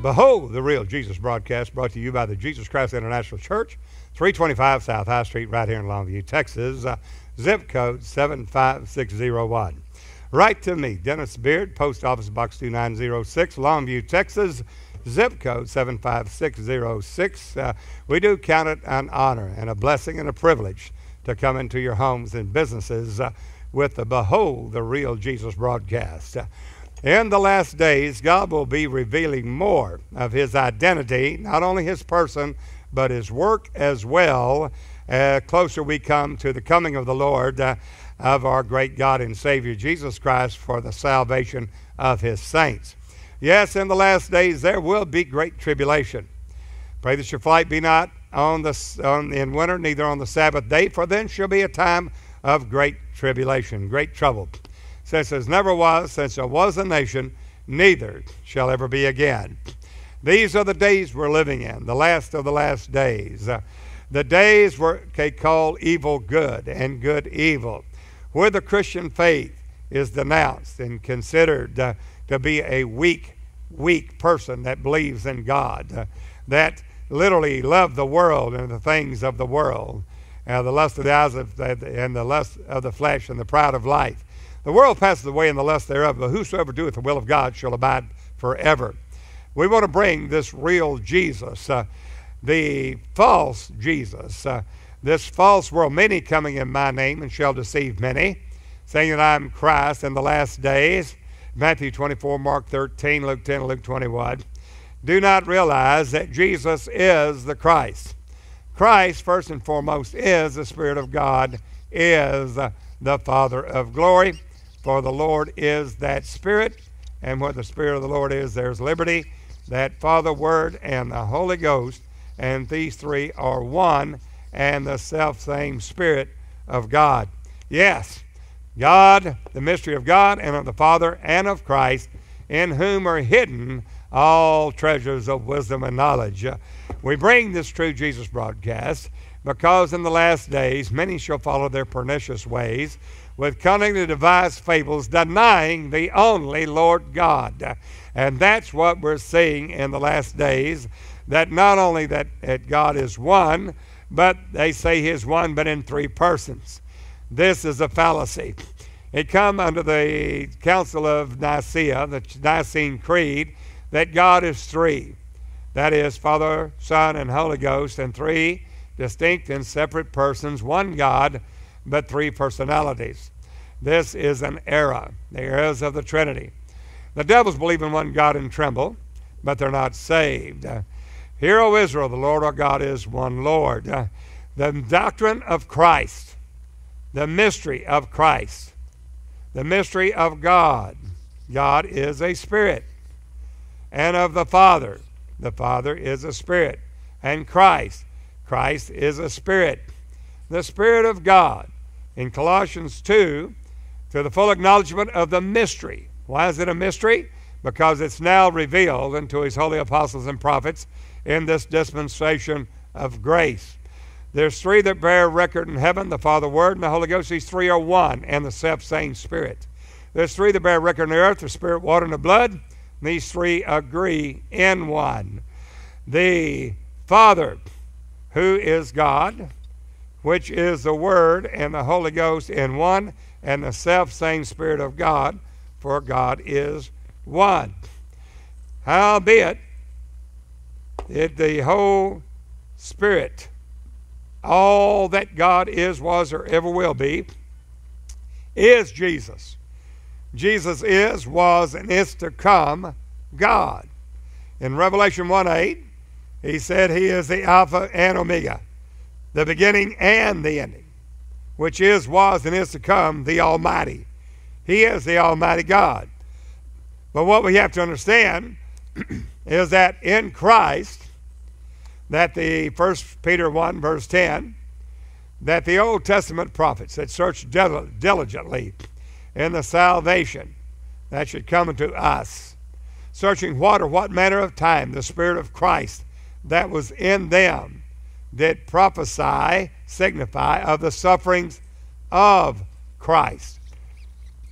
To Behold the Real Jesus broadcast brought to you by the Jesus Christ International Church, 325 South High Street, right here in Longview, Texas. Uh, zip code 75601. Write to me, Dennis Beard, Post Office Box 2906, Longview, Texas. Zip code 75606. Uh, we do count it an honor and a blessing and a privilege to come into your homes and businesses uh, with the Behold the Real Jesus broadcast. In the last days, God will be revealing more of His identity, not only His person, but His work as well. Uh, closer we come to the coming of the Lord, uh, of our great God and Savior Jesus Christ, for the salvation of His saints. Yes, in the last days there will be great tribulation. Pray that your flight be not on the on, in winter, neither on the Sabbath day, for then shall be a time of great tribulation, great trouble since there never was, since there was a nation, neither shall ever be again. These are the days we're living in, the last of the last days. Uh, the days where they call evil good and good evil, where the Christian faith is denounced and considered uh, to be a weak, weak person that believes in God, uh, that literally love the world and the things of the world, the lust of the eyes of, and the lust of the flesh and the pride of life. The world passes away and the lust thereof, but whosoever doeth the will of God shall abide forever. We want to bring this real Jesus, uh, the false Jesus, uh, this false world, many coming in my name and shall deceive many, saying that I am Christ in the last days. Matthew 24, Mark 13, Luke 10, Luke 21. Do not realize that Jesus is the Christ. Christ, first and foremost, is the Spirit of God, is the Father of glory. For the Lord is that Spirit, and where the Spirit of the Lord is, there's liberty. That Father, Word, and the Holy Ghost, and these three are one and the self same Spirit of God. Yes, God, the mystery of God, and of the Father, and of Christ, in whom are hidden all treasures of wisdom and knowledge. We bring this true Jesus broadcast because in the last days many shall follow their pernicious ways with cunning to devise fables, denying the only Lord God. And that's what we're seeing in the last days, that not only that, that God is one, but they say he is one, but in three persons. This is a fallacy. It come under the Council of Nicaea, the Nicene Creed, that God is three. That is, Father, Son, and Holy Ghost, and three distinct and separate persons, one God, but three personalities. This is an era, the errors of the Trinity. The devils believe in one God and tremble, but they're not saved. Hear, O Israel, the Lord our God is one Lord. The doctrine of Christ, the mystery of Christ, the mystery of God. God is a spirit. And of the Father, the Father is a spirit. And Christ, Christ is a spirit. The Spirit of God in Colossians 2 to the full acknowledgement of the mystery. Why is it a mystery? Because it's now revealed unto his holy apostles and prophets in this dispensation of grace. There's three that bear record in heaven the Father, Word, and the Holy Ghost. These three are one, and the self same Spirit. There's three that bear record in the earth the Spirit, water, and the blood. These three agree in one. The Father, who is God, which is the Word and the Holy Ghost in one, and the self same Spirit of God, for God is one. Howbeit, it the whole Spirit, all that God is, was, or ever will be, is Jesus. Jesus is, was, and is to come God. In Revelation 1 8, he said he is the Alpha and Omega the beginning and the ending, which is, was, and is to come, the Almighty. He is the Almighty God. But what we have to understand is that in Christ, that the First Peter 1, verse 10, that the Old Testament prophets that searched diligently in the salvation that should come unto us, searching what or what manner of time the Spirit of Christ that was in them that prophesy, signify of the sufferings of Christ.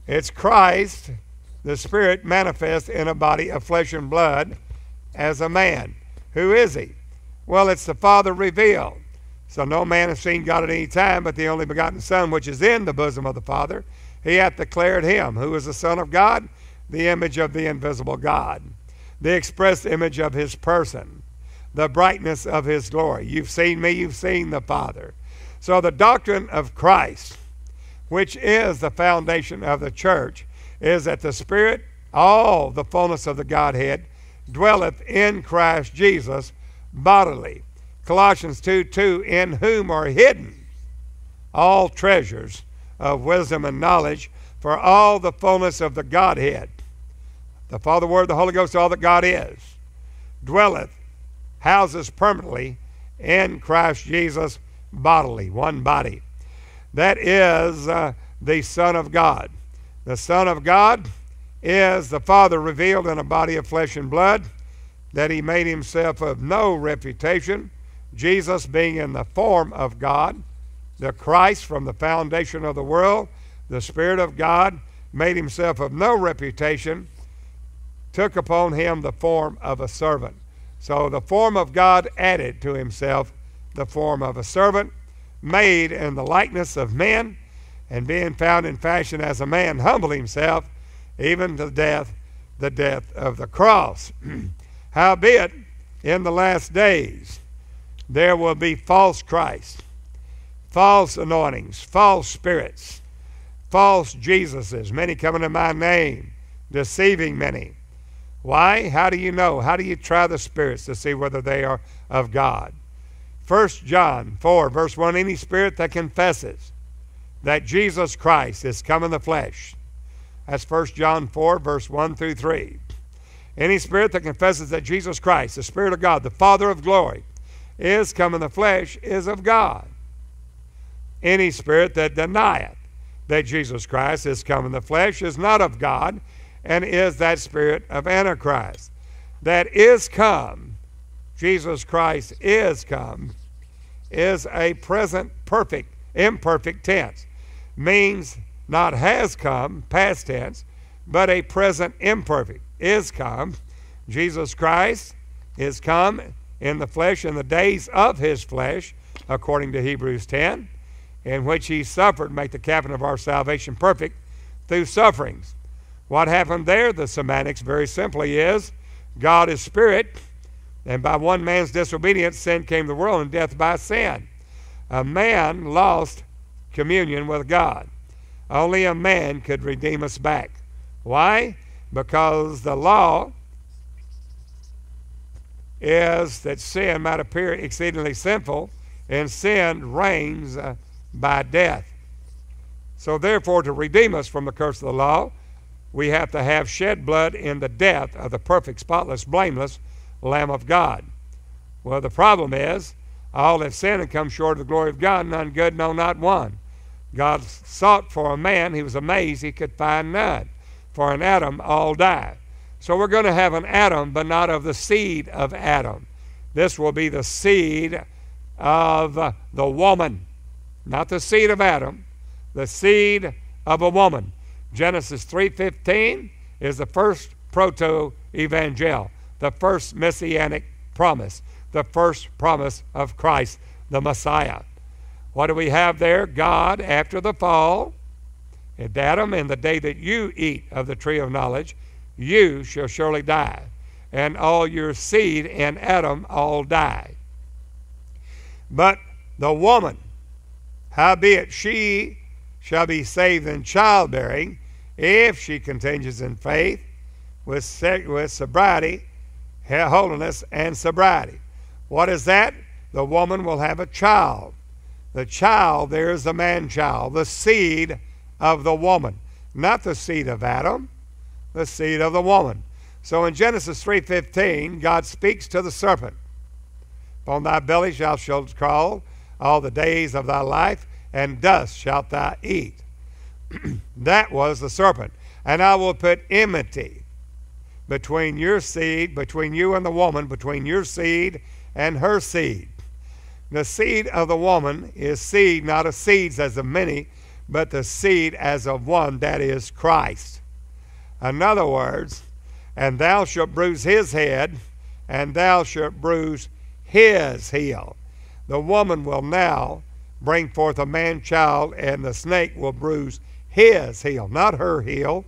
It's Christ, the Spirit manifest in a body of flesh and blood, as a man. Who is he? Well, it's the Father revealed. So no man has seen God at any time, but the only begotten Son, which is in the bosom of the Father, he hath declared him, who is the Son of God, the image of the invisible God, the express image of his person, the brightness of his glory. You've seen me, you've seen the Father. So the doctrine of Christ, which is the foundation of the church, is that the Spirit, all the fullness of the Godhead, dwelleth in Christ Jesus bodily. Colossians 2 2, in whom are hidden all treasures of wisdom and knowledge for all the fullness of the Godhead. The Father, Word, the Holy Ghost, all that God is, dwelleth, houses permanently in Christ Jesus bodily, one body. That is uh, the Son of God. The Son of God is the Father revealed in a body of flesh and blood, that he made himself of no reputation, Jesus being in the form of God, the Christ from the foundation of the world, the Spirit of God, made himself of no reputation, took upon him the form of a servant. So the form of God added to himself the form of a servant, made in the likeness of men, and being found in fashion as a man, humbled himself even to death, the death of the cross. Howbeit, in the last days, there will be false Christs, false anointings, false spirits, false Jesuses, many coming in my name, deceiving many. Why? How do you know? How do you try the spirits to see whether they are of God? 1 John 4, verse 1 Any spirit that confesses that Jesus Christ is come in the flesh. That's 1 John 4, verse 1 through 3. Any spirit that confesses that Jesus Christ, the Spirit of God, the Father of glory, is come in the flesh is of God. Any spirit that denieth that Jesus Christ is come in the flesh is not of God, and is that spirit of Antichrist. That is come, Jesus Christ is come, is a present perfect, imperfect tense. Means not has come, past tense, but a present imperfect is come. Jesus Christ is come in the flesh in the days of his flesh, according to Hebrews 10, in which he suffered, make the captain of our salvation perfect through sufferings. What happened there? The semantics very simply is God is spirit, and by one man's disobedience, sin came to the world, and death by sin. A man lost communion with God. Only a man could redeem us back. Why? Because the law is that sin might appear exceedingly sinful, and sin reigns uh, by death. So, therefore, to redeem us from the curse of the law, we have to have shed blood in the death of the perfect, spotless, blameless Lamb of God. Well, the problem is, all have sinned and come short of the glory of God, none good, no, not one. God sought for a man, he was amazed he could find none. For an Adam, all die. So we're going to have an Adam, but not of the seed of Adam. This will be the seed of the woman, not the seed of Adam, the seed of a woman. Genesis 3:15 is the first proto-evangel, the first messianic promise, the first promise of Christ, the Messiah. What do we have there? God, after the fall, and Adam, in the day that you eat of the tree of knowledge, you shall surely die, and all your seed in Adam all die. But the woman, howbeit she shall be saved in childbearing, if she continues in faith with, with sobriety, holiness, and sobriety. What is that? The woman will have a child. The child there is the man child, the seed of the woman, not the seed of Adam, the seed of the woman. So in Genesis 3:15, God speaks to the serpent. Upon thy belly shalt thou crawl all the days of thy life, and dust shalt thou eat. that was the serpent. And I will put enmity between your seed, between you and the woman, between your seed and her seed. The seed of the woman is seed, not of seeds as of many, but the seed as of one, that is Christ. In other words, and thou shalt bruise his head, and thou shalt bruise his heel. The woman will now bring forth a man child, and the snake will bruise his heel, not her heel.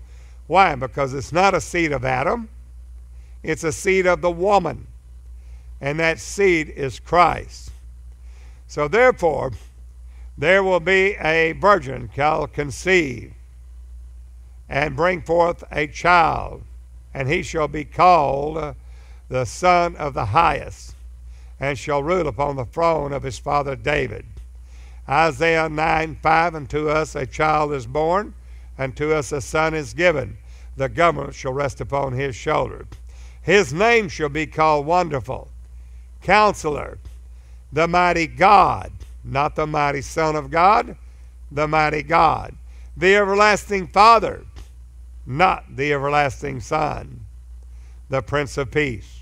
Why? Because it's not a seed of Adam, it's a seed of the woman. And that seed is Christ. So therefore, there will be a virgin shall conceive and bring forth a child, and he shall be called uh, the Son of the Highest, and shall rule upon the throne of his father David. Isaiah 9 5 And to us a child is born, and to us a son is given. The government shall rest upon his shoulder. His name shall be called Wonderful, Counselor, the Mighty God, not the Mighty Son of God, the Mighty God, the Everlasting Father, not the Everlasting Son, the Prince of Peace.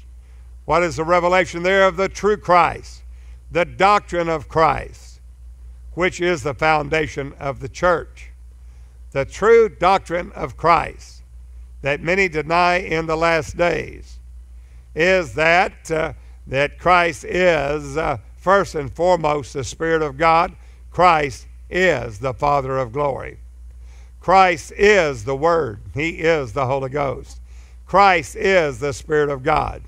What is the revelation there of the true Christ, the doctrine of Christ, which is the foundation of the church? The true doctrine of Christ that many deny in the last days is that, uh, that Christ is uh, first and foremost the Spirit of God. Christ is the Father of glory. Christ is the Word. He is the Holy Ghost. Christ is the Spirit of God.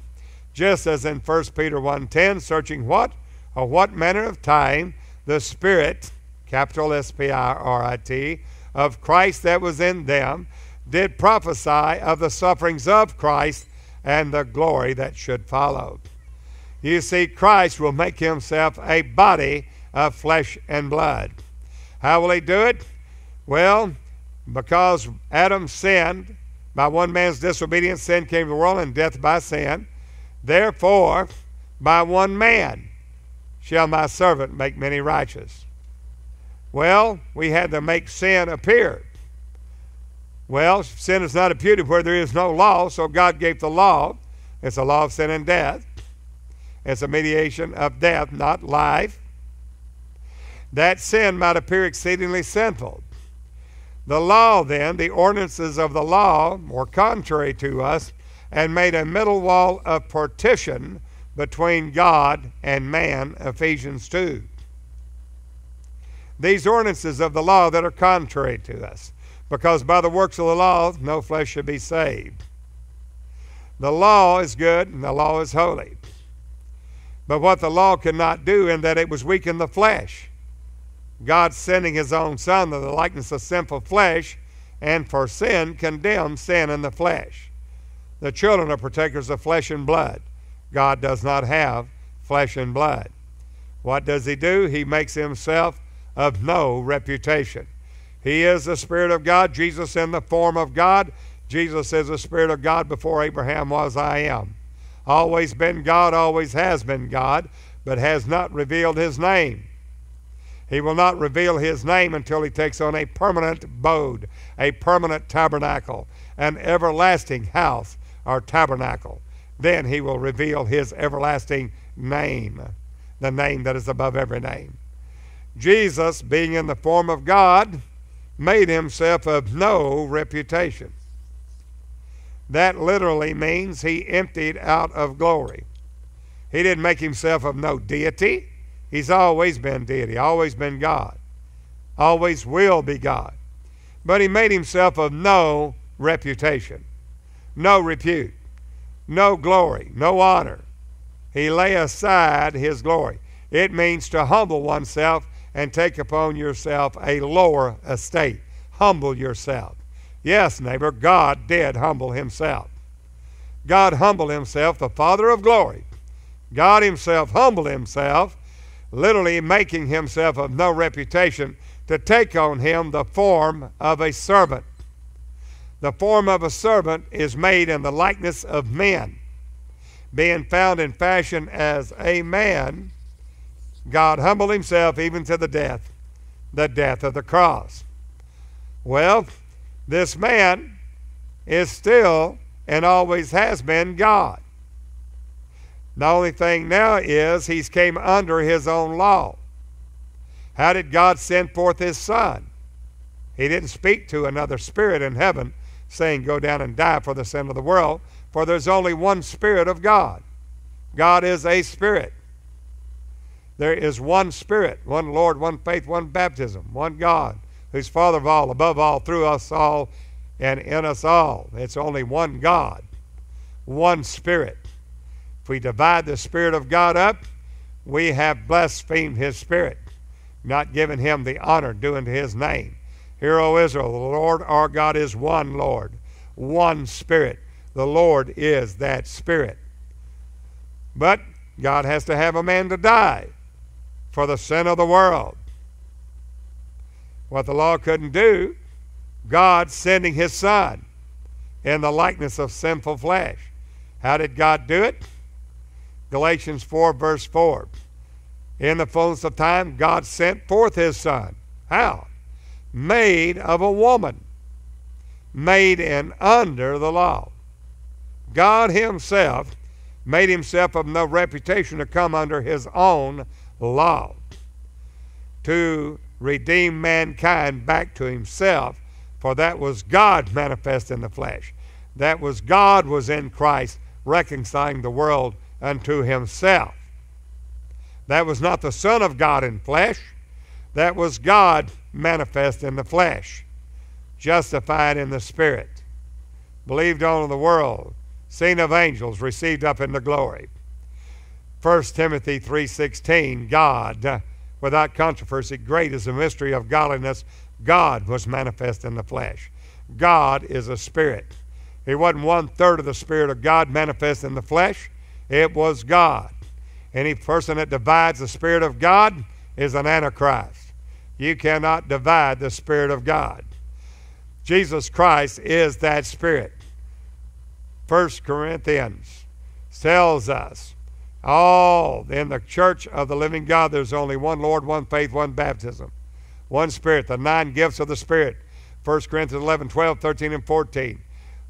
Just as in 1 Peter 1.10, searching what? Or what manner of time the Spirit, capital S-P-I-R-I-T, of Christ that was in them, did prophesy of the sufferings of Christ and the glory that should follow. You see, Christ will make himself a body of flesh and blood. How will he do it? Well, because Adam sinned, by one man's disobedience, sin came to the world, and death by sin. Therefore, by one man shall my servant make many righteous. Well, we had to make sin appear. Well, sin is not imputed where there is no law, so God gave the law. It's a law of sin and death. It's a mediation of death, not life. That sin might appear exceedingly sinful. The law, then, the ordinances of the law, were contrary to us and made a middle wall of partition between God and man, Ephesians 2. These ordinances of the law that are contrary to us because by the works of the law no flesh should be saved. The law is good and the law is holy. But what the law could not do in that it was weak in the flesh. God sending his own son in the likeness of sinful flesh, and for sin condemned sin in the flesh. The children are partakers of flesh and blood. God does not have flesh and blood. What does he do? He makes himself of no reputation. He is the Spirit of God. Jesus in the form of God. Jesus is the Spirit of God before Abraham was, I am. Always been God, always has been God, but has not revealed his name. He will not reveal his name until he takes on a permanent abode, a permanent tabernacle, an everlasting house or tabernacle. Then he will reveal his everlasting name, the name that is above every name. Jesus, being in the form of God, made himself of no reputation. That literally means he emptied out of glory. He didn't make himself of no deity. He's always been deity, always been God, always will be God. But he made himself of no reputation, no repute, no glory, no honor. He lay aside his glory. It means to humble oneself and take upon yourself a lower estate. Humble yourself. Yes, neighbor, God did humble himself. God humbled himself, the Father of glory. God himself humbled himself, literally making himself of no reputation, to take on him the form of a servant. The form of a servant is made in the likeness of men. Being found in fashion as a man, God humbled himself even to the death, the death of the cross. Well, this man is still and always has been God. The only thing now is he's came under his own law. How did God send forth his son? He didn't speak to another spirit in heaven saying, Go down and die for the sin of the world, for there's only one Spirit of God. God is a spirit. There is one spirit, one Lord, one faith, one baptism, one God, who's Father of all, above all, through us all, and in us all. It's only one God, one spirit. If we divide the Spirit of God up, we have blasphemed his spirit, not given him the honor due unto his name. Hear, O Israel, the Lord our God is one Lord, one Spirit. The Lord is that Spirit. But God has to have a man to die for the sin of the world. What the law couldn't do, God sending his Son in the likeness of sinful flesh. How did God do it? Galatians 4, verse 4. In the fullness of time, God sent forth his Son. How? Made of a woman, made in under the law. God himself made himself of no reputation to come under his own law to redeem mankind back to himself for that was god manifest in the flesh. That was god was in christ reconciling the world unto himself. That was not the son of god in flesh. That was god manifest in the flesh justified in the spirit believed on in the world seen of angels received up into glory. 1 Timothy 3:16 God without controversy great is the mystery of godliness. God was manifest in the flesh. God is a spirit. It wasn't one third of the spirit of God manifest in the flesh. It was God. Any person that divides the spirit of God is an antichrist you cannot divide the spirit of God Jesus Christ is that spirit 1 Corinthians tells us all in the church of the living God, there's only one Lord, one faith, one baptism, one Spirit, the nine gifts of the Spirit. 1 Corinthians 11, 12, 13, and 14.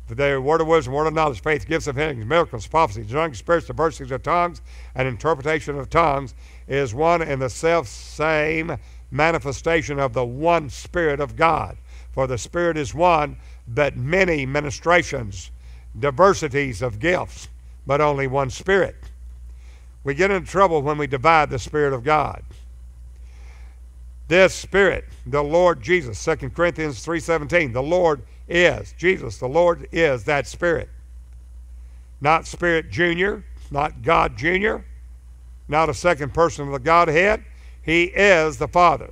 The word of wisdom, word of knowledge, faith, gifts of healing, miracles, prophecy, discerning spirits, diversities of tongues, and interpretation of tongues is one and the self same manifestation of the one Spirit of God. For the Spirit is one, but many ministrations, diversities of gifts, but only one Spirit. We get into trouble when we divide the Spirit of God. This Spirit, the Lord Jesus, 2 Corinthians 3.17, the Lord is, Jesus, the Lord is that Spirit. Not Spirit Junior, not God Junior, not a second person of the Godhead. He is the Father.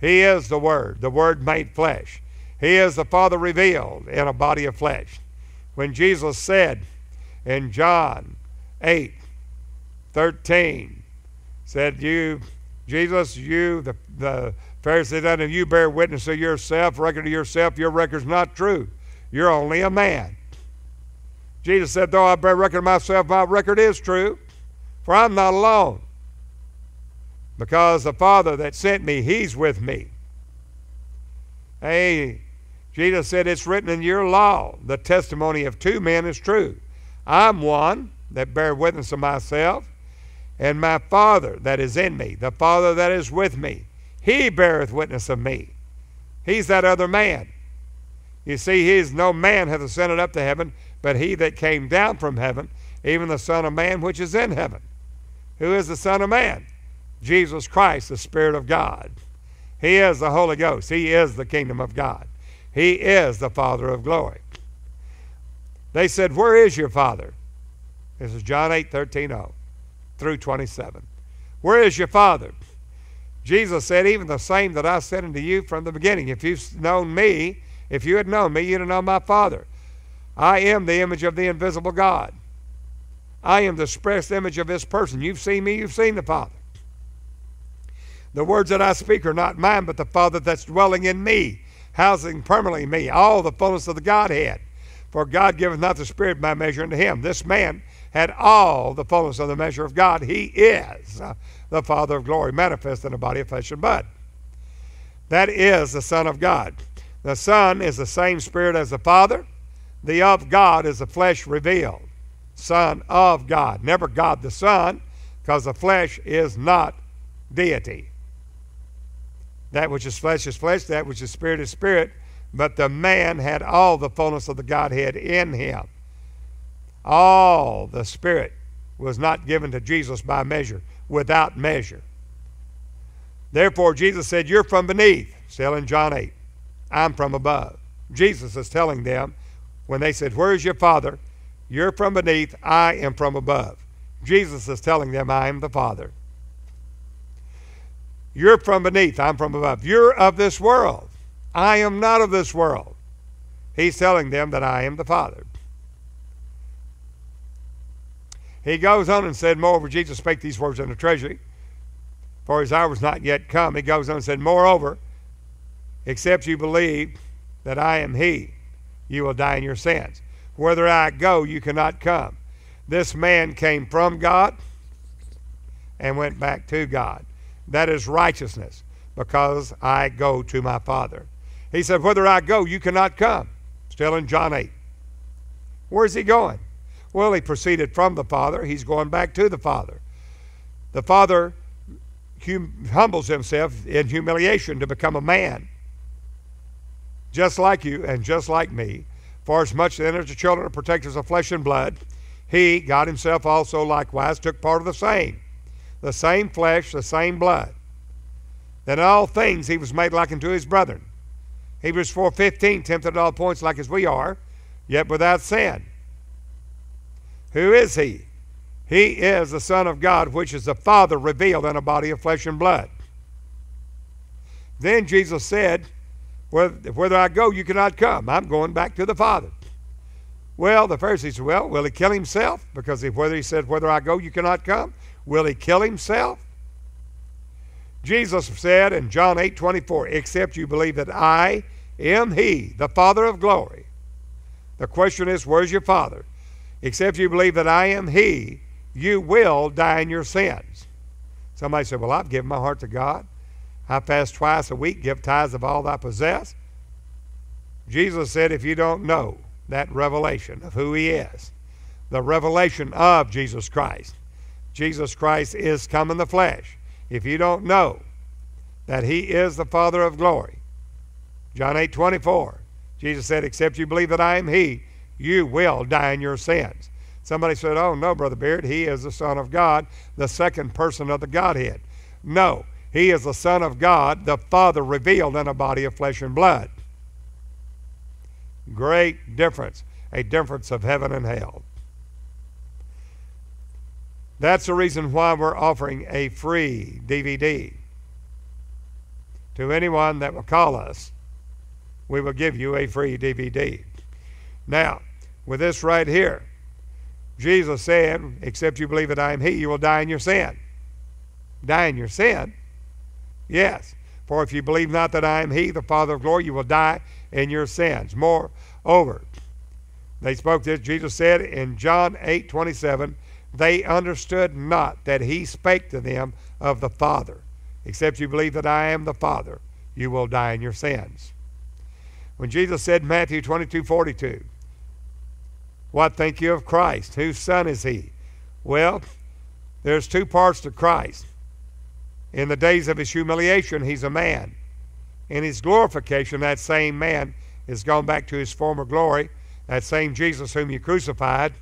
He is the Word, the Word made flesh. He is the Father revealed in a body of flesh. When Jesus said in John 8, 13 said, You, Jesus, you, the, the Pharisee said unto you, bear witness of yourself, record of yourself, your record's not true. You're only a man. Jesus said, Though I bear record of myself, my record is true, for I'm not alone. Because the Father that sent me, He's with me. Hey, Jesus said, It's written in your law, the testimony of two men is true. I'm one that bear witness of myself, and my Father that is in me, the Father that is with me, he beareth witness of me. He's that other man. You see, he is no man hath ascended up to heaven, but he that came down from heaven, even the Son of Man which is in heaven. Who is the Son of Man? Jesus Christ, the Spirit of God. He is the Holy Ghost. He is the kingdom of God. He is the Father of glory. They said, Where is your Father? This is John 8 13 0 through 27. Where is your Father? Jesus said, Even the same that I said unto you from the beginning. If you've known me, if you had known me, you'd have known my Father. I am the image of the invisible God. I am the express image of His person. You've seen me, you've seen the Father. The words that I speak are not mine, but the Father that's dwelling in me, housing permanently me, all the fullness of the Godhead. For God giveth not the Spirit by measure unto him. This man had all the fullness of the measure of God. He is uh, the Father of glory, manifest in a body of flesh and blood. That is the Son of God. The Son is the same Spirit as the Father. The of God is the flesh revealed. Son of God. Never God the Son, because the flesh is not deity. That which is flesh is flesh, that which is spirit is spirit. But the man had all the fullness of the Godhead in him all the Spirit was not given to Jesus by measure, without measure. Therefore, Jesus said, You're from beneath, still in John 8. I'm from above. Jesus is telling them when they said, Where is your Father? You're from beneath, I am from above. Jesus is telling them, I am the Father. You're from beneath, I'm from above. You're of this world. I am not of this world. He's telling them that I am the Father. He goes on and said, Moreover, Jesus spake these words in the treasury, for his hour was not yet come. He goes on and said, Moreover, except you believe that I am he, you will die in your sins. Whether I go, you cannot come. This man came from God and went back to God. That is righteousness, because I go to my Father. He said, Whether I go, you cannot come. Still in John 8. Where's he going? Well, he proceeded from the Father. He's going back to the Father. The Father hum- humbles himself in humiliation to become a man, just like you and just like me. For as much then as the children are protectors of flesh and blood, he, God himself also likewise, took part of the same, the same flesh, the same blood. That in all things he was made like unto his brethren. Hebrews 4.15, tempted at all points like as we are, yet without sin. Who is he? He is the Son of God, which is the Father revealed in a body of flesh and blood. Then Jesus said, Whether I go, you cannot come. I'm going back to the Father. Well, the Pharisees said, Well, will he kill himself? Because if whether he said, Whether I go, you cannot come, will he kill himself? Jesus said in John 8 24, Except you believe that I am he, the Father of glory. The question is, Where's your Father? Except you believe that I am He, you will die in your sins. Somebody said, Well, I've given my heart to God. I fast twice a week, give tithes of all that I possess. Jesus said, If you don't know that revelation of who He is, the revelation of Jesus Christ, Jesus Christ is come in the flesh. If you don't know that He is the Father of glory, John 8 24, Jesus said, Except you believe that I am He, you will die in your sins. Somebody said, Oh, no, Brother Beard, he is the Son of God, the second person of the Godhead. No, he is the Son of God, the Father revealed in a body of flesh and blood. Great difference, a difference of heaven and hell. That's the reason why we're offering a free DVD. To anyone that will call us, we will give you a free DVD. Now, with this right here, Jesus said, Except you believe that I am He, you will die in your sin. Die in your sin? Yes. For if you believe not that I am He, the Father of glory, you will die in your sins. Moreover, they spoke this, Jesus said in John 8 27, they understood not that He spake to them of the Father. Except you believe that I am the Father, you will die in your sins. When Jesus said Matthew 22 42, what think you of Christ? Whose son is he? Well, there's two parts to Christ. In the days of his humiliation, he's a man. In his glorification, that same man is gone back to his former glory. That same Jesus whom you crucified,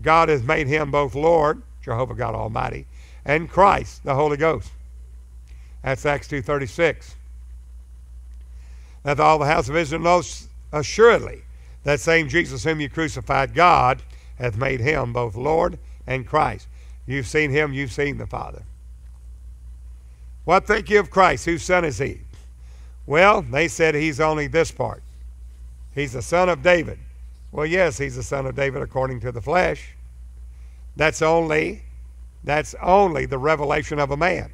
God has made him both Lord, Jehovah God Almighty, and Christ, the Holy Ghost. That's Acts 2.36. That all the house of Israel knows assuredly that same Jesus whom you crucified, God hath made him both Lord and Christ. You've seen him, you've seen the Father. What think you of Christ? Whose son is he? Well, they said he's only this part. He's the son of David. Well, yes, he's the son of David according to the flesh. That's only that's only the revelation of a man.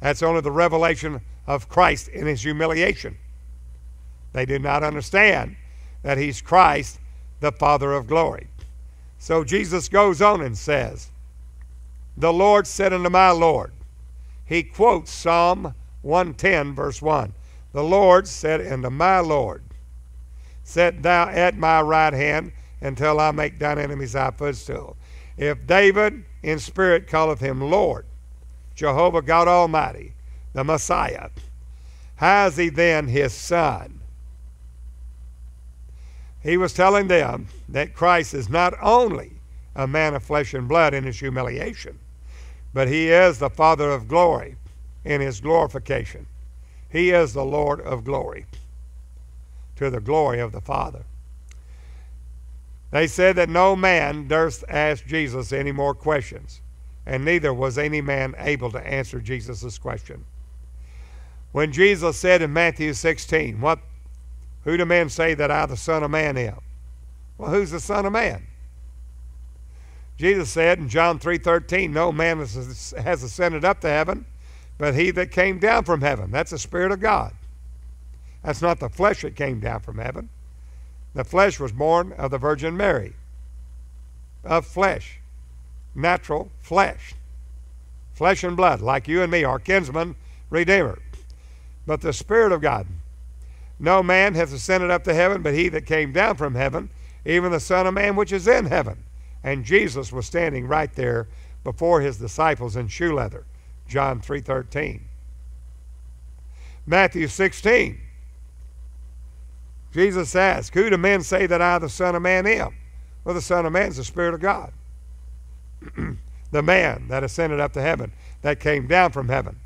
That's only the revelation of Christ in his humiliation. They did not understand that he's Christ, the Father of glory. So Jesus goes on and says, The Lord said unto my Lord, he quotes Psalm 110, verse 1. The Lord said unto my Lord, Set thou at my right hand until I make thine enemies thy footstool. If David in spirit calleth him Lord, Jehovah God Almighty, the Messiah, how is he then his son? He was telling them that Christ is not only a man of flesh and blood in his humiliation, but he is the Father of glory in his glorification. He is the Lord of glory to the glory of the Father. They said that no man durst ask Jesus any more questions, and neither was any man able to answer Jesus' question. When Jesus said in Matthew 16, What who do men say that I the Son of Man am? Well, who's the Son of Man? Jesus said in John 3:13, "No man has ascended up to heaven, but he that came down from heaven." That's the Spirit of God. That's not the flesh that came down from heaven. The flesh was born of the Virgin Mary, of flesh, natural flesh, flesh and blood, like you and me, our kinsman, Redeemer. But the Spirit of God, no man hath ascended up to heaven, but he that came down from heaven, even the Son of Man which is in heaven. And Jesus was standing right there before his disciples in shoe leather. John 3:13. Matthew 16. Jesus asked, Who do men say that I, the Son of Man, am? Well, the Son of Man is the Spirit of God. the man that ascended up to heaven, that came down from heaven.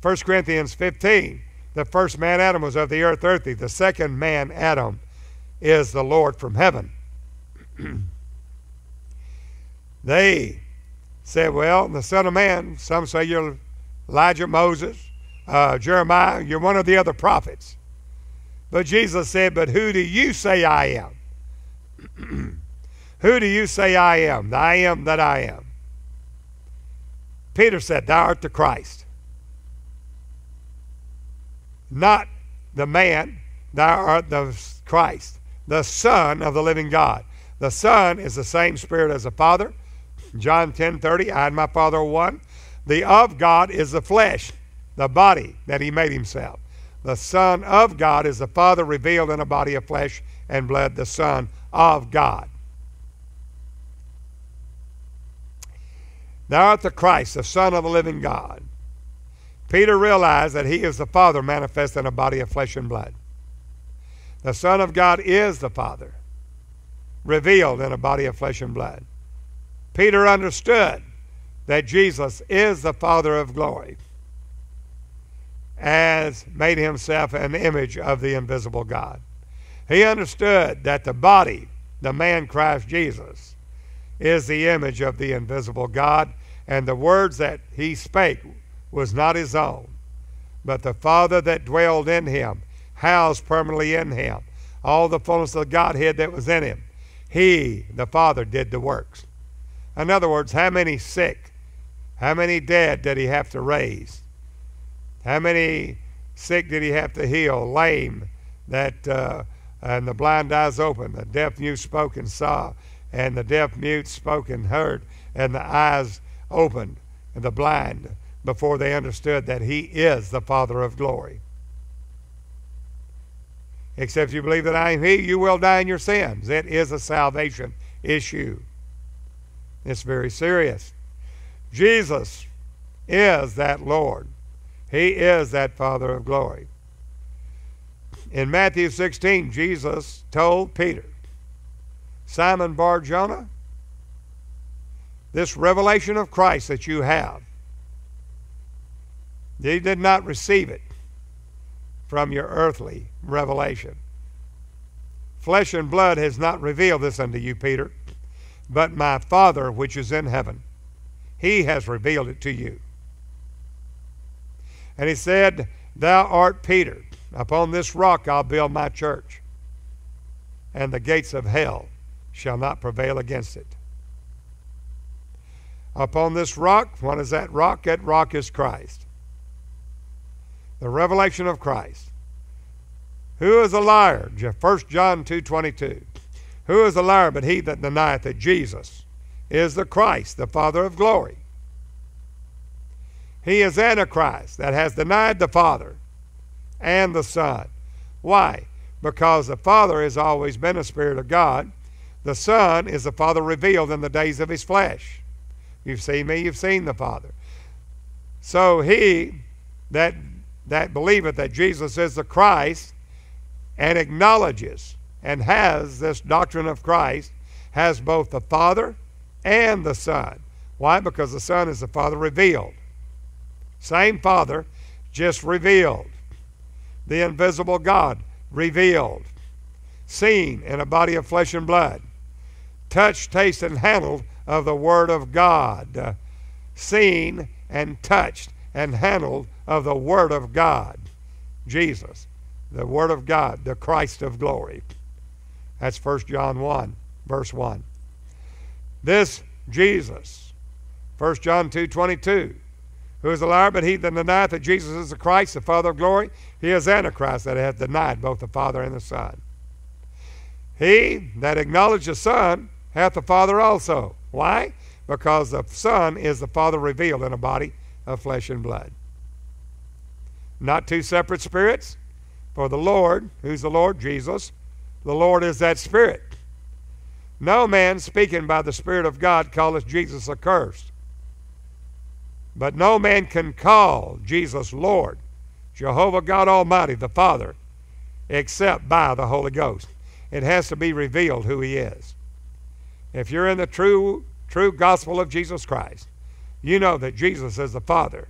1 Corinthians 15, the first man, Adam, was of the earth, earthy. The second man, Adam, is the Lord from heaven. they said, Well, the Son of Man, some say you're Elijah, Moses, uh, Jeremiah, you're one of the other prophets. But Jesus said, But who do you say I am? who do you say I am? I am that I am. Peter said, Thou art the Christ. Not the man, thou art the Christ, the Son of the living God. The Son is the same Spirit as the Father. John 10 30, I and my Father are one. The of God is the flesh, the body that He made Himself. The Son of God is the Father revealed in a body of flesh and blood, the Son of God. Thou art the Christ, the Son of the living God. Peter realized that he is the Father manifest in a body of flesh and blood. The Son of God is the Father, revealed in a body of flesh and blood. Peter understood that Jesus is the Father of glory as made himself an image of the invisible God. He understood that the body, the man Christ Jesus, is the image of the invisible God, and the words that he spake was not his own, but the Father that dwelled in him, housed permanently in him, all the fullness of the Godhead that was in him. He, the Father, did the works. In other words, how many sick, how many dead did he have to raise? How many sick did he have to heal? Lame, that uh, and the blind eyes open, the deaf mute spoke and saw, and the deaf mute spoke and heard, and the eyes opened, and the blind before they understood that he is the Father of glory. Except you believe that I am he, you will die in your sins. It is a salvation issue. It's very serious. Jesus is that Lord. He is that Father of glory. In Matthew 16, Jesus told Peter, Simon Bar Jonah, this revelation of Christ that you have, you did not receive it from your earthly revelation. Flesh and blood has not revealed this unto you, Peter, but my Father which is in heaven. He has revealed it to you. And he said, Thou art Peter. Upon this rock I'll build my church, and the gates of hell shall not prevail against it. Upon this rock, what is that rock? That rock is Christ. The revelation of Christ. Who is a liar? 1 John 2.22. Who is a liar but he that denieth that Jesus is the Christ, the Father of glory? He is Antichrist that has denied the Father and the Son. Why? Because the Father has always been a Spirit of God. The Son is the Father revealed in the days of his flesh. You've seen me, you've seen the Father. So he that that believeth that Jesus is the Christ and acknowledges and has this doctrine of Christ has both the Father and the Son. Why? Because the Son is the Father revealed. Same Father, just revealed. The invisible God revealed. Seen in a body of flesh and blood. Touched, tasted, and handled of the Word of God. Seen and touched and handled of the Word of God. Jesus, the Word of God, the Christ of glory. That's 1 John 1, verse 1. This Jesus, 1 John 2, 22, who is a liar, but he that denieth that Jesus is the Christ, the Father of glory, he is Antichrist that hath denied both the Father and the Son. He that acknowledgeth the Son hath the Father also. Why? Because the Son is the Father revealed in a body of flesh and blood. Not two separate spirits. For the Lord, who's the Lord? Jesus. The Lord is that Spirit. No man speaking by the Spirit of God calleth Jesus accursed. But no man can call Jesus Lord, Jehovah God Almighty, the Father, except by the Holy Ghost. It has to be revealed who He is. If you're in the true, true gospel of Jesus Christ, you know that Jesus is the Father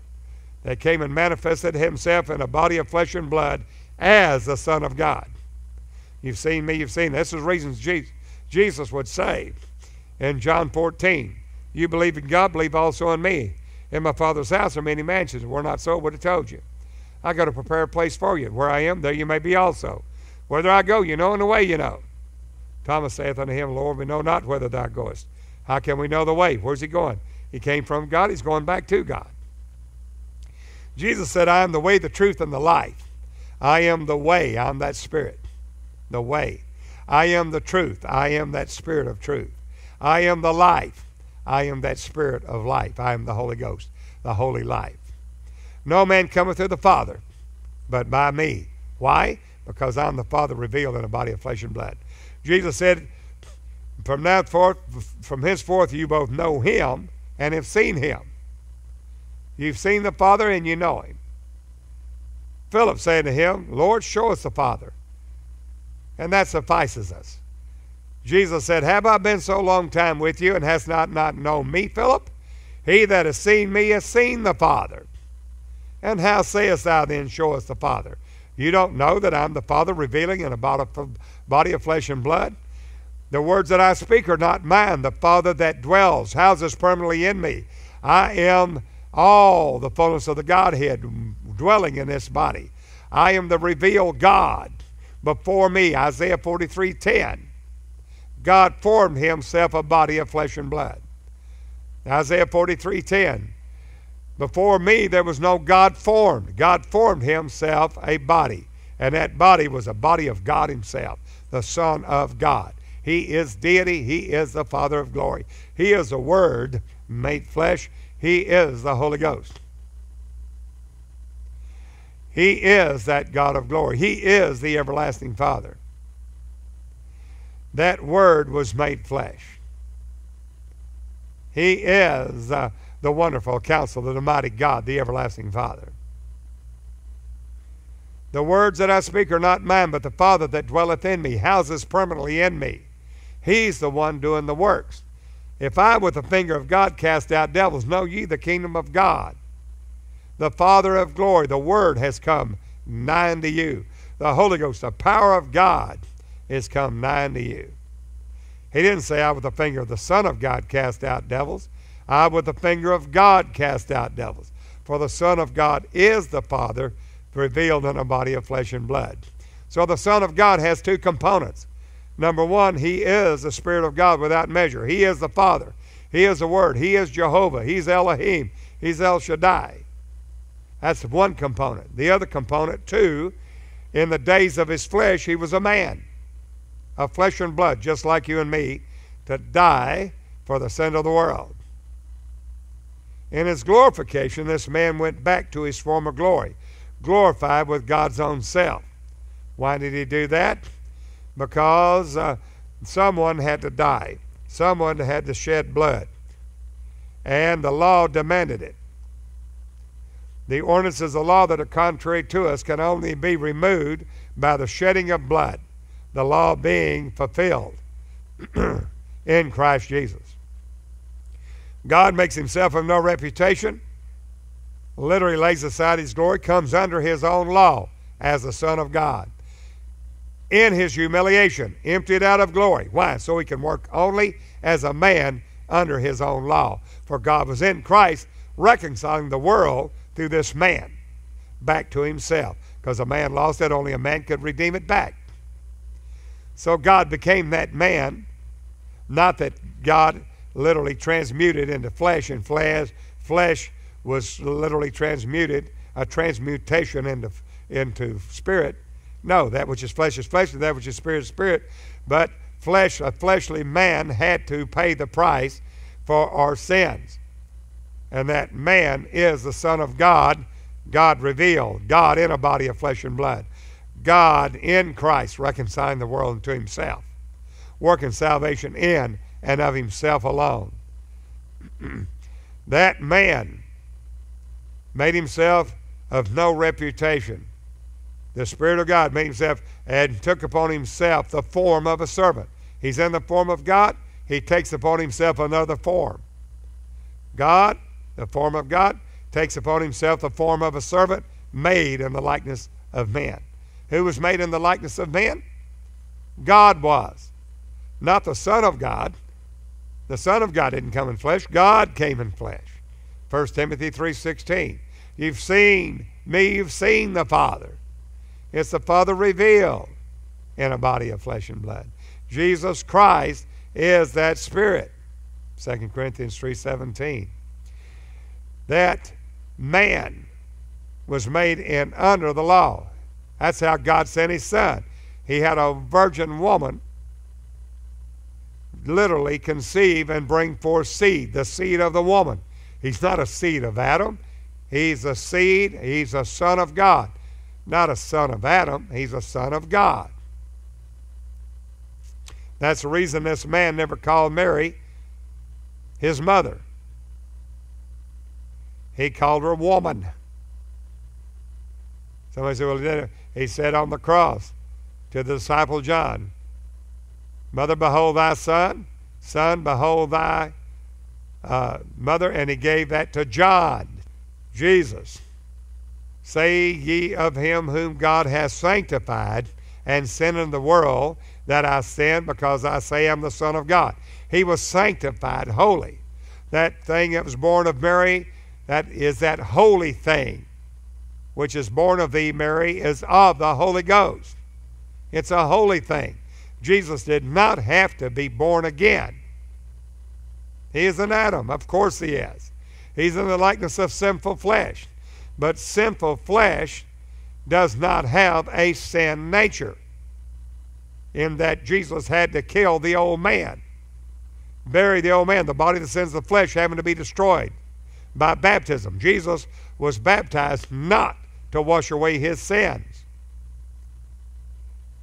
that came and manifested Himself in a body of flesh and blood as the Son of God. You've seen me, you've seen this is reasons Jesus would say in John 14, You believe in God, believe also in me. In my Father's house are many mansions. We're not so, would have told you. I got to prepare a place for you. Where I am, there you may be also. Whither I go, you know, and the way you know. Thomas saith unto him, Lord, we know not whither thou goest. How can we know the way? Where's he going? He came from God, he's going back to God. Jesus said, I am the way, the truth, and the life. I am the way, I'm that spirit. The way. I am the truth. I am that spirit of truth. I am the life. I am that spirit of life. I am the Holy Ghost, the holy life. No man cometh to the Father but by me. Why? Because I'm the Father revealed in a body of flesh and blood. Jesus said, From that forth, from henceforth you both know him and have seen him. You've seen the Father and you know him. Philip said to him, Lord, show us the Father. And that suffices us. Jesus said, Have I been so long time with you, and hast not not known me, Philip? He that has seen me has seen the Father. And how sayest thou then, Show us the Father? You don't know that I'm the Father revealing in a body of flesh and blood? The words that I speak are not mine. The Father that dwells, houses permanently in me. I am all the fullness of the Godhead dwelling in this body. I am the revealed God before me. Isaiah 43 10. God formed himself a body of flesh and blood. Isaiah 43:10. Before me there was no God formed. God formed himself a body. And that body was a body of God himself, the Son of God. He is deity. He is the Father of glory. He is the Word made flesh. He is the Holy Ghost. He is that God of glory. He is the everlasting Father. That Word was made flesh. He is uh, the wonderful counselor, the mighty God, the everlasting Father. The words that I speak are not mine, but the Father that dwelleth in me, houses permanently in me. He's the one doing the works. If I with the finger of God cast out devils, know ye the kingdom of God. The Father of glory, the Word has come nigh unto you. The Holy Ghost, the power of God, is come nigh unto you. He didn't say, I with the finger of the Son of God cast out devils. I with the finger of God cast out devils. For the Son of God is the Father revealed in a body of flesh and blood. So the Son of God has two components. Number one, He is the Spirit of God without measure. He is the Father. He is the Word. He is Jehovah. He's Elohim. He's El Shaddai. That's one component. The other component, too, in the days of his flesh, he was a man of flesh and blood, just like you and me, to die for the sin of the world. In his glorification, this man went back to his former glory, glorified with God's own self. Why did he do that? Because uh, someone had to die, someone had to shed blood, and the law demanded it. The ordinances of law that are contrary to us can only be removed by the shedding of blood, the law being fulfilled in Christ Jesus. God makes himself of no reputation, literally lays aside his glory, comes under his own law as the Son of God. In his humiliation, emptied out of glory. Why? So he can work only as a man under his own law. For God was in Christ reconciling the world through this man back to himself. Because a man lost it, only a man could redeem it back. So God became that man. Not that God literally transmuted into flesh, and flesh, flesh was literally transmuted, a transmutation into, into spirit. No, that which is flesh is flesh, and that which is spirit is spirit. But flesh, a fleshly man had to pay the price for our sins. And that man is the Son of God, God revealed, God in a body of flesh and blood, God in Christ reconciling the world unto himself, working salvation in and of himself alone. that man made himself of no reputation. The Spirit of God made himself and took upon himself the form of a servant. He's in the form of God, he takes upon himself another form. God, the form of God, takes upon himself the form of a servant made in the likeness of men. Who was made in the likeness of men? God was. Not the Son of God. The Son of God didn't come in flesh. God came in flesh. 1 Timothy 3.16. You've seen me, you've seen the Father. It's the Father revealed in a body of flesh and blood. Jesus Christ is that Spirit. 2 Corinthians 3.17. That man was made in under the law. That's how God sent his son. He had a virgin woman literally conceive and bring forth seed, the seed of the woman. He's not a seed of Adam. He's a seed, he's a son of God. Not a son of Adam, he's a son of God. That's the reason this man never called Mary his mother. He called her a woman. Somebody said, well, he said on the cross to the disciple John, Mother, behold thy son. Son, behold thy uh, mother. And he gave that to John, Jesus. Say ye of him whom God hath sanctified and sent in the world that I sin because I say I'm the Son of God. He was sanctified, holy. That thing that was born of Mary, that is that holy thing which is born of thee, Mary, is of the Holy Ghost. It's a holy thing. Jesus did not have to be born again. He is an Adam. Of course he is. He's in the likeness of sinful flesh. But sinful flesh does not have a sin nature, in that Jesus had to kill the old man, bury the old man, the body that sins the flesh having to be destroyed by baptism. Jesus was baptized not to wash away his sins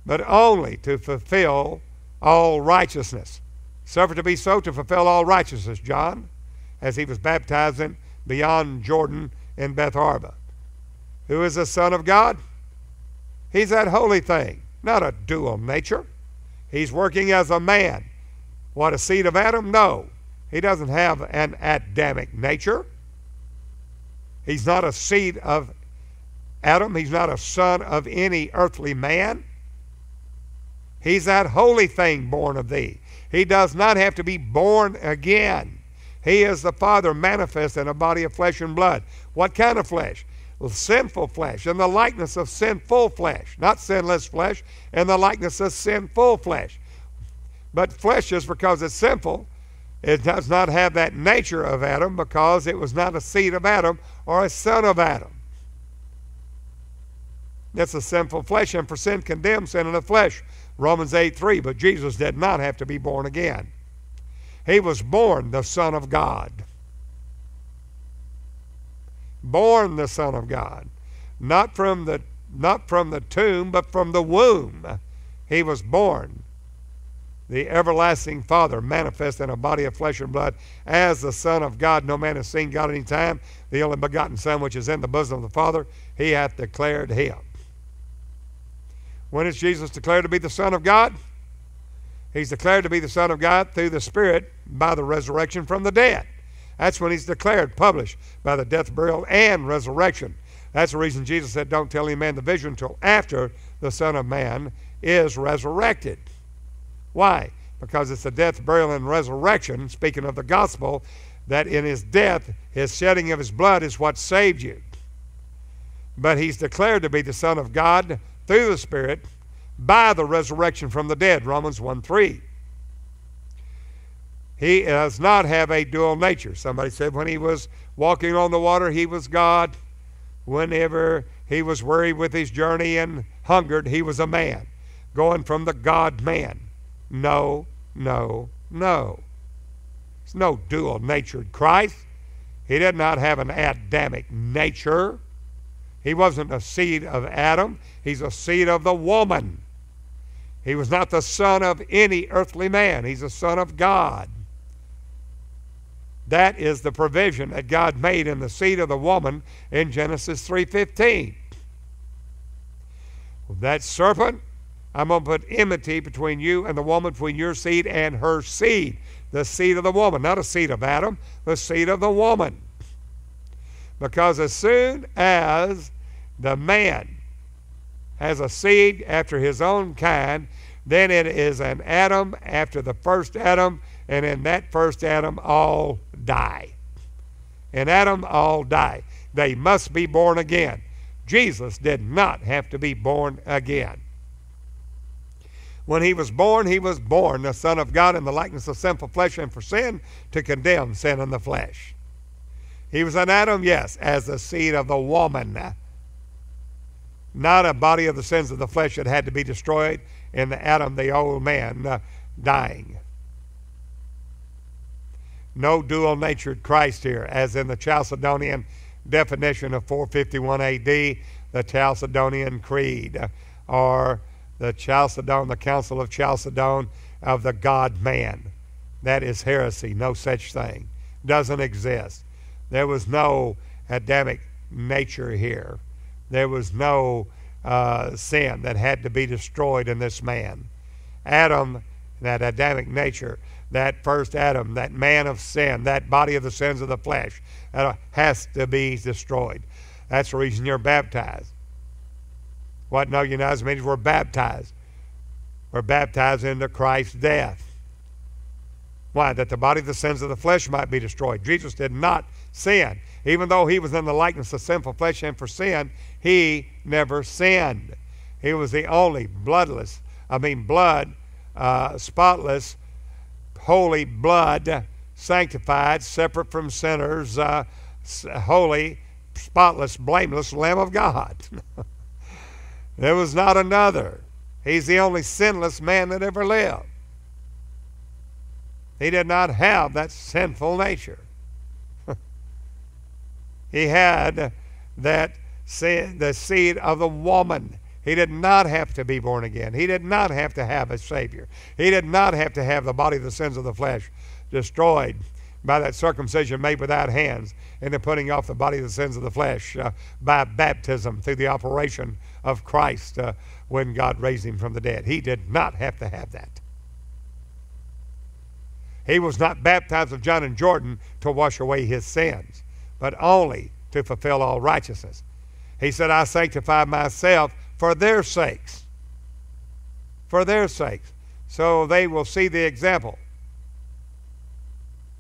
but only to fulfill all righteousness. Suffer to be so to fulfill all righteousness, John, as he was baptizing beyond Jordan in Bethabara. Who is the Son of God? He's that holy thing, not a dual nature. He's working as a man. What, a seed of Adam? No. He doesn't have an Adamic nature. He's not a seed of Adam. He's not a son of any earthly man. He's that holy thing born of thee. He does not have to be born again. He is the Father manifest in a body of flesh and blood. What kind of flesh? Sinful flesh, in the likeness of sinful flesh, not sinless flesh, in the likeness of sinful flesh. But flesh is because it's sinful. It does not have that nature of Adam because it was not a seed of Adam or a son of Adam. That's a sinful flesh, and for sin condemns sin in the flesh. Romans 8 3. But Jesus did not have to be born again. He was born the Son of God. Born the Son of God. Not from the not from the tomb, but from the womb. He was born. The everlasting Father manifest in a body of flesh and blood as the Son of God. No man has seen God any time. The only begotten Son which is in the bosom of the Father, he hath declared him. When is Jesus declared to be the Son of God? He's declared to be the Son of God through the Spirit by the resurrection from the dead. That's when he's declared, published by the death, burial, and resurrection. That's the reason Jesus said, Don't tell any man the vision until after the Son of Man is resurrected. Why? Because it's the death, burial, and resurrection, speaking of the gospel, that in his death, his shedding of his blood is what saved you. But he's declared to be the Son of God through the Spirit by the resurrection from the dead, Romans 1 3. He does not have a dual nature. Somebody said when he was walking on the water, he was God. Whenever he was weary with his journey and hungered, he was a man, going from the God man. No, no, no. There's no dual natured Christ. He did not have an Adamic nature. He wasn't a seed of Adam, he's a seed of the woman. He was not the son of any earthly man, he's a son of God. That is the provision that God made in the seed of the woman in Genesis 3:15. That serpent, I'm going to put enmity between you and the woman, between your seed and her seed. The seed of the woman, not a seed of Adam, the seed of the woman. Because as soon as the man has a seed after his own kind, then it is an Adam after the first Adam, and in that first Adam, all die. In Adam, all die. They must be born again. Jesus did not have to be born again. When he was born, he was born the Son of God in the likeness of sinful flesh and for sin to condemn sin in the flesh. He was an Adam, yes, as the seed of the woman, not a body of the sins of the flesh that had to be destroyed the Adam, the old man, uh, dying. No dual natured Christ here, as in the Chalcedonian definition of 451 AD, the Chalcedonian Creed, uh, or the Chalcedon, the Council of Chalcedon of the God man. That is heresy. No such thing. Doesn't exist. There was no Adamic nature here. There was no uh, sin that had to be destroyed in this man. Adam, that Adamic nature, that first Adam, that man of sin, that body of the sins of the flesh, uh, has to be destroyed. That's the reason you're baptized. What you know means we're baptized. We're baptized into Christ's death. Why? That the body of the sins of the flesh might be destroyed. Jesus did not sin. Even though he was in the likeness of sinful flesh and for sin, he never sinned. He was the only bloodless, I mean, blood, uh, spotless, holy blood, sanctified, separate from sinners, uh, holy, spotless, blameless Lamb of God. there was not another. He's the only sinless man that ever lived. He did not have that sinful nature. He had that the seed of the woman. He did not have to be born again. He did not have to have a Savior. He did not have to have the body of the sins of the flesh destroyed by that circumcision made without hands and the putting off the body of the sins of the flesh uh, by baptism through the operation of Christ uh, when God raised him from the dead. He did not have to have that. He was not baptized of John and Jordan to wash away his sins, but only to fulfill all righteousness. He said, I sanctify myself for their sakes. For their sakes. So they will see the example.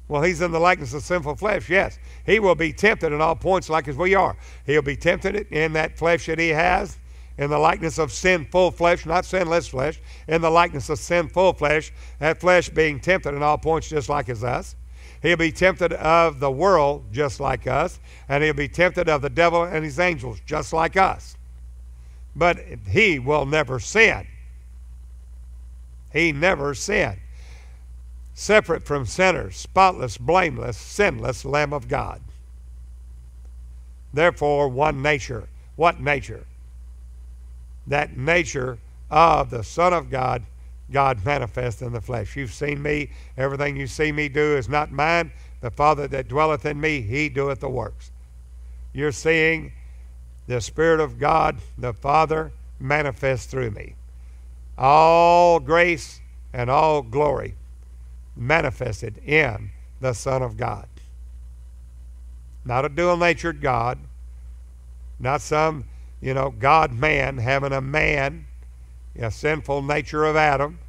Well, he's in the likeness of sinful flesh, yes. He will be tempted in all points like as we are. He'll be tempted in that flesh that he has, in the likeness of sinful flesh, not sinless flesh, in the likeness of sinful flesh, that flesh being tempted in all points just like as us. He'll be tempted of the world just like us, and he'll be tempted of the devil and his angels just like us. But he will never sin. He never sinned. Separate from sinners, spotless, blameless, sinless Lamb of God. Therefore, one nature. What nature? That nature of the Son of God God manifest in the flesh. You've seen me. Everything you see me do is not mine. The Father that dwelleth in me, he doeth the works. You're seeing the Spirit of God, the Father, manifest through me. All grace and all glory manifested in the Son of God. not a dual natured God, not some, you know, God man having a man, a sinful nature of Adam.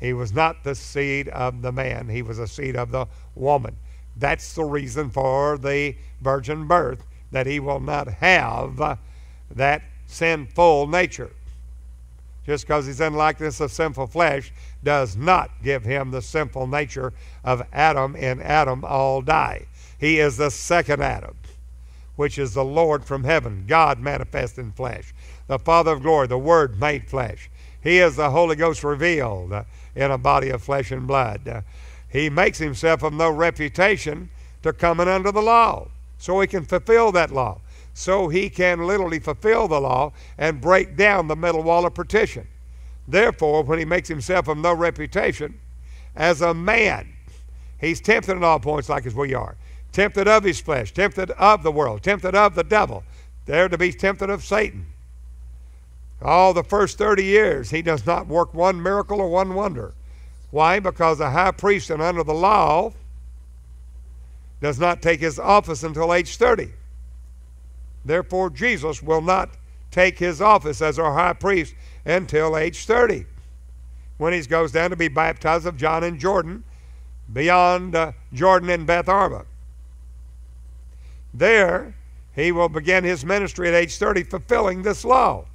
He was not the seed of the man, he was a seed of the woman. That's the reason for the virgin birth, that he will not have that sinful nature. Just because he's in likeness of sinful flesh does not give him the sinful nature of Adam. and Adam, all die. He is the second Adam, which is the Lord from heaven, God manifest in flesh, the Father of glory, the Word made flesh. He is the Holy Ghost revealed uh, in a body of flesh and blood. Uh, he makes himself of no reputation to coming under the law, so he can fulfill that law. So he can literally fulfill the law and break down the middle wall of partition. Therefore, when he makes himself of no reputation, as a man, he's tempted in all points like as we are tempted of his flesh, tempted of the world, tempted of the devil, there to be tempted of Satan. All the first 30 years, he does not work one miracle or one wonder. Why? Because a high priest and under the law does not take his office until age 30. Therefore, Jesus will not take his office as our high priest until age 30 when he goes down to be baptized of John in Jordan beyond uh, Jordan in Bethabara. There, he will begin his ministry at age 30, fulfilling this law.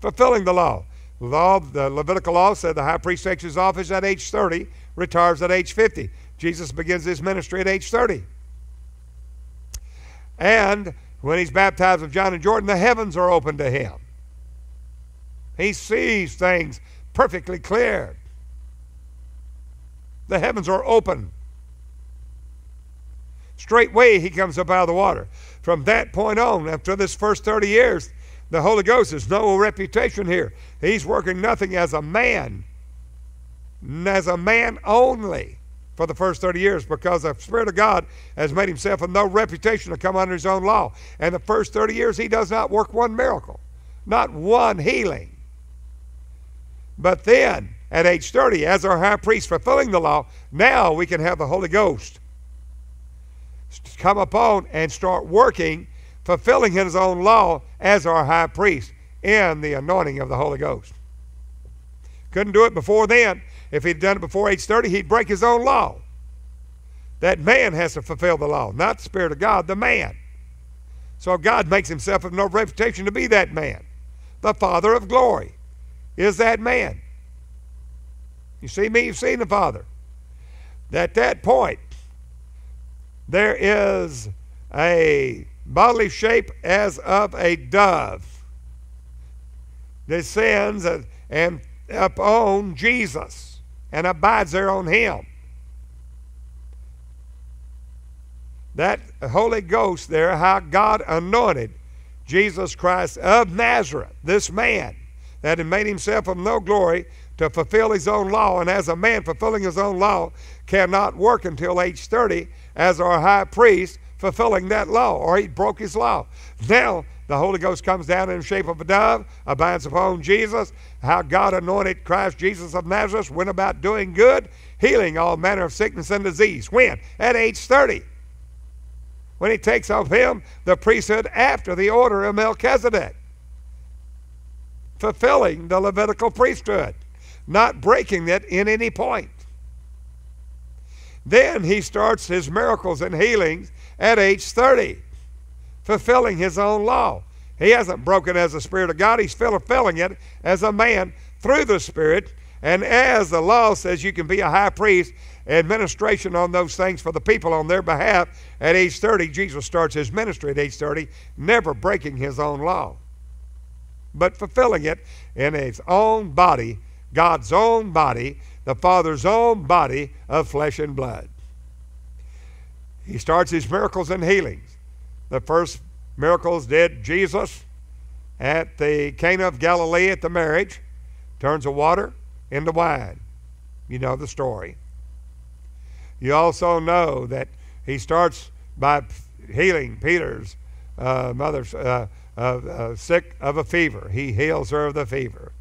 Fulfilling the law. The, law, the Levitical law said the high priest takes his office at age 30, retires at age 50. Jesus begins his ministry at age 30. And when he's baptized of John and Jordan, the heavens are open to him. He sees things perfectly clear. The heavens are open. Straightway he comes up out of the water. From that point on, after this first 30 years, the Holy Ghost has no reputation here. He's working nothing as a man, as a man only for the first 30 years because the Spirit of God has made himself of no reputation to come under his own law. And the first 30 years, he does not work one miracle, not one healing. But then, at age 30, as our high priest fulfilling the law, now we can have the Holy Ghost come upon and start working, fulfilling his own law as our high priest in the anointing of the Holy Ghost. Couldn't do it before then. If he'd done it before age 30, he'd break his own law. That man has to fulfill the law, not the Spirit of God, the man. So God makes himself of no reputation to be that man. The Father of glory is that man. You see me, you've seen the Father. At that point, there is a bodily shape as of a dove descends and upon Jesus and abides there on him. That Holy Ghost there, how God anointed Jesus Christ of Nazareth, this man that had made himself of no glory to fulfill his own law, and as a man fulfilling his own law cannot work until age 30 as our high priest fulfilling that law, or he broke his law. Now, the Holy Ghost comes down in the shape of a dove, abides upon Jesus. How God anointed Christ Jesus of Nazareth, went about doing good, healing all manner of sickness and disease. When? At age 30. When he takes of him the priesthood after the order of Melchizedek, fulfilling the Levitical priesthood, not breaking it in any point. Then he starts his miracles and healings at age 30, fulfilling his own law. He hasn't broken as the Spirit of God, he's fulfilling it as a man through the Spirit. And as the law says, you can be a high priest, administration on those things for the people on their behalf. At age 30, Jesus starts his ministry at age 30, never breaking his own law, but fulfilling it in his own body, God's own body, the Father's own body of flesh and blood. He starts his miracles and healings. The first miracles did Jesus at the Cana of Galilee at the marriage, turns the water into wine. You know the story. You also know that he starts by healing Peter's uh, mother's uh, uh, sick of a fever. He heals her of the fever.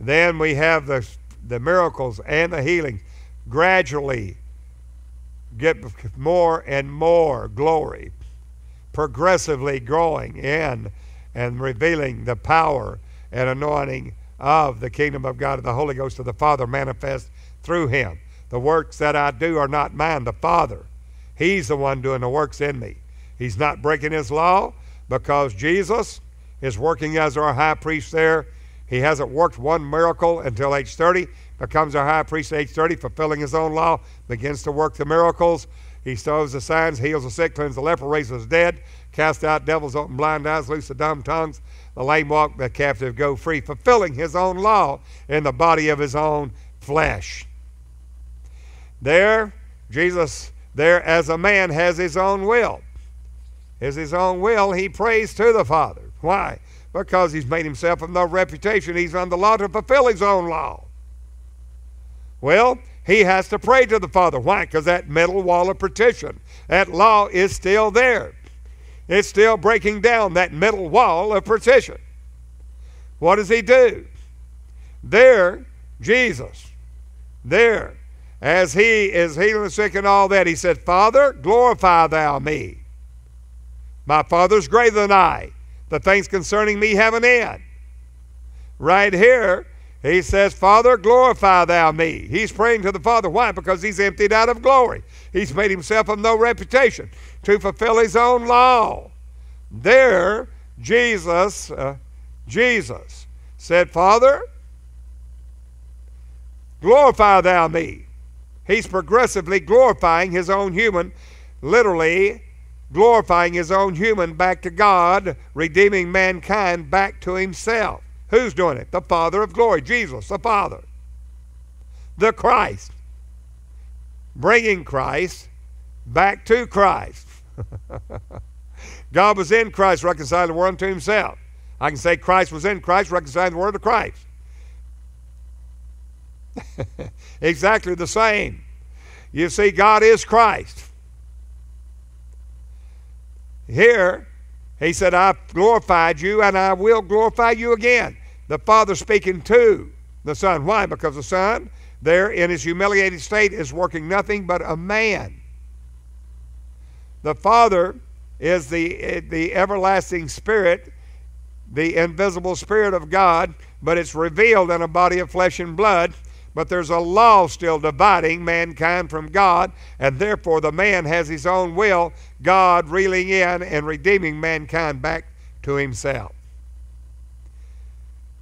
Then we have the, the miracles and the healings gradually get more and more glory, progressively growing in and revealing the power and anointing of the kingdom of God, of the Holy Ghost of the Father manifest through him. The works that I do are not mine, the Father. He's the one doing the works in me. He's not breaking his law because Jesus is working as our high priest there. He hasn't worked one miracle until age 30, becomes our high priest at age 30, fulfilling his own law, begins to work the miracles. He shows the signs, heals the sick, cleans the leper, raises the dead, casts out devils, open blind eyes, loose the dumb tongues, the lame walk, the captive go free, fulfilling his own law in the body of his own flesh. There, Jesus, there as a man, has his own will. Is his own will, he prays to the Father. Why? Because he's made himself of no reputation. He's on the law to fulfill his own law. Well, he has to pray to the Father. Why? Because that middle wall of partition, that law is still there. It's still breaking down that middle wall of partition. What does he do? There, Jesus, there, as he is healing the sick and all that, he said, Father, glorify thou me. My Father's greater than I. The things concerning me have an end. Right here, he says, Father, glorify thou me. He's praying to the Father. Why? Because he's emptied out of glory. He's made himself of no reputation to fulfill his own law. There, Jesus, uh, Jesus said, Father, glorify thou me. He's progressively glorifying his own human, literally glorifying his own human back to God, redeeming mankind back to himself. Who's doing it? The Father of glory, Jesus, the Father. The Christ. Bringing Christ back to Christ. God was in Christ, reconciling the world unto himself. I can say Christ was in Christ, reconciling the world to Christ. exactly the same. You see, God is Christ. Here, he said, I've glorified you and I will glorify you again. The Father speaking to the Son. Why? Because the Son, there in his humiliated state, is working nothing but a man. The Father is the, the everlasting Spirit, the invisible Spirit of God, but it's revealed in a body of flesh and blood. But there's a law still dividing mankind from God, and therefore the man has his own will, God reeling in and redeeming mankind back to himself.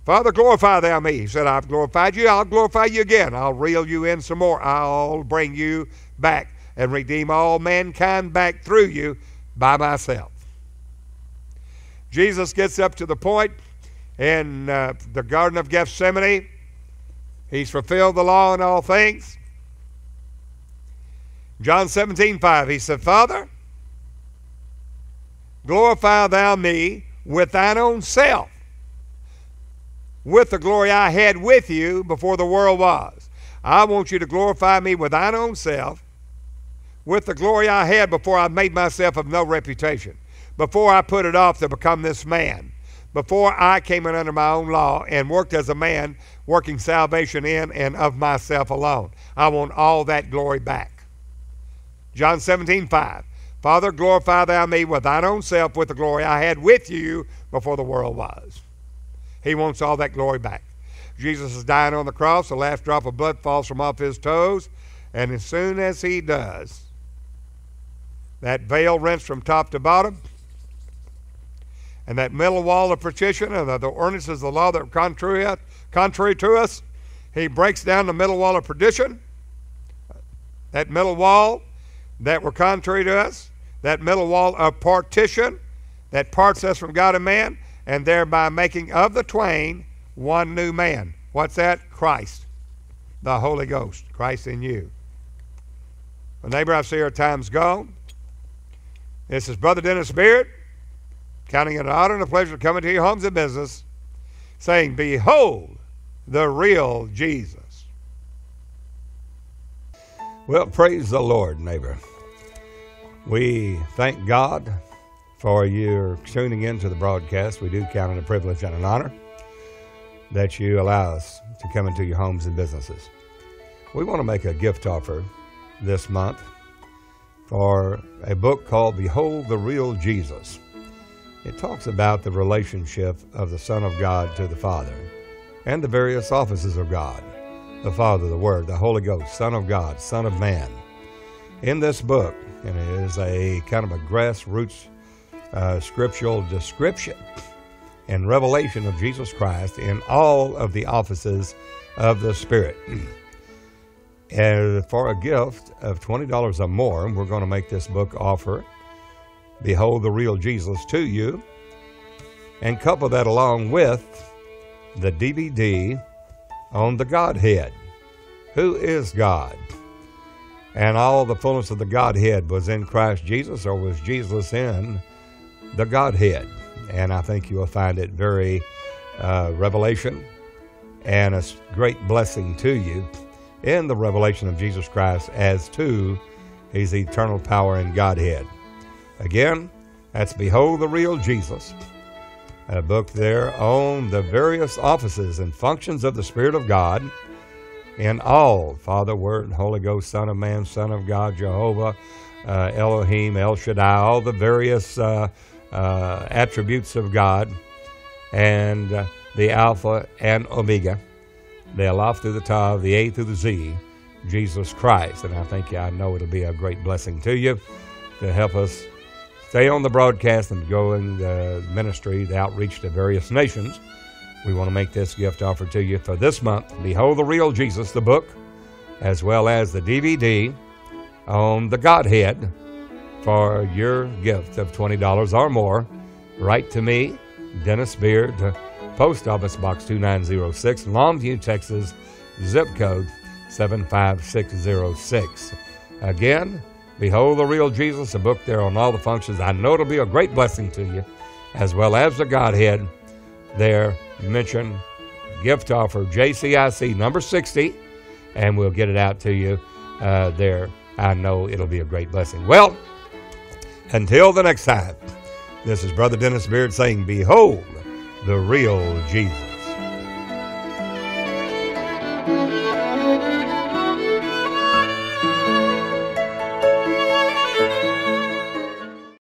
Father, glorify thou me. He said, I've glorified you, I'll glorify you again. I'll reel you in some more. I'll bring you back and redeem all mankind back through you by myself. Jesus gets up to the point in uh, the Garden of Gethsemane. He's fulfilled the law in all things. John 17, 5, he said, Father, glorify thou me with thine own self, with the glory I had with you before the world was. I want you to glorify me with thine own self, with the glory I had before I made myself of no reputation, before I put it off to become this man, before I came in under my own law and worked as a man, working salvation in and of myself alone. I want all that glory back. John 17, 5. Father, glorify thou me with thine own self with the glory I had with you before the world was. He wants all that glory back. Jesus is dying on the cross. The last drop of blood falls from off his toes. And as soon as he does, that veil rents from top to bottom. And that middle wall of partition and the, ordinances of the law that are contrary, contrary to us, he breaks down the middle wall of perdition. That middle wall that were contrary to us, that middle wall of partition that parts us from God and man, and thereby making of the twain one new man. What's that? Christ, the Holy Ghost, Christ in you. Neighbor, I see our time's gone. This is Brother Dennis Beard, counting it an honor and a pleasure to come into your homes and business, saying, Behold the real Jesus. Well, praise the Lord, neighbor. We thank God for your tuning into the broadcast. We do count it a privilege and an honor that you allow us to come into your homes and businesses. We want to make a gift offer this month for a book called Behold the Real Jesus. It talks about the relationship of the Son of God to the Father and the various offices of God the Father, the Word, the Holy Ghost, Son of God, Son of Man. In this book, and it is a kind of a grassroots uh, scriptural description and revelation of Jesus Christ in all of the offices of the Spirit. and for a gift of $20 or more, we're going to make this book offer Behold the Real Jesus to you, and couple that along with the DVD on the Godhead. Who is God? And all the fullness of the Godhead was in Christ Jesus, or was Jesus in the Godhead? And I think you will find it very uh, revelation and a great blessing to you in the revelation of Jesus Christ as to his eternal power and Godhead. Again, that's Behold the Real Jesus, a book there on the various offices and functions of the Spirit of God in all Father, Word, Holy Ghost, Son of Man, Son of God, Jehovah, uh, Elohim, El Shaddai, all the various uh, uh, attributes of God, and uh, the Alpha and Omega, the Aleph through the Tav, the A through the Z, Jesus Christ. And I think I know it'll be a great blessing to you to help us stay on the broadcast and go in the ministry, the outreach to various nations. We want to make this gift offer to you for this month. Behold the Real Jesus, the book, as well as the DVD on the Godhead for your gift of $20 or more. Write to me, Dennis Beard, Post Office Box 2906, Longview, Texas, zip code 75606. Again, Behold the Real Jesus, a book there on all the functions. I know it'll be a great blessing to you, as well as the Godhead. There, mention gift offer JCIC number 60, and we'll get it out to you uh, there. I know it'll be a great blessing. Well, until the next time, this is Brother Dennis Beard saying, Behold the real Jesus.